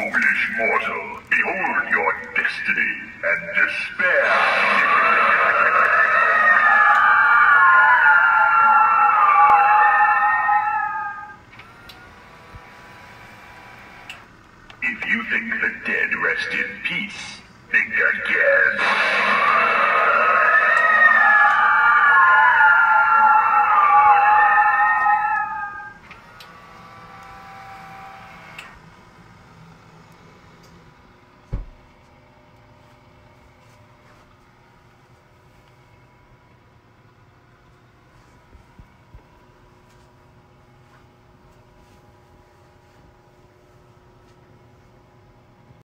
Foolish mortal, behold your destiny and despair. If you think the dead rest in peace, think again.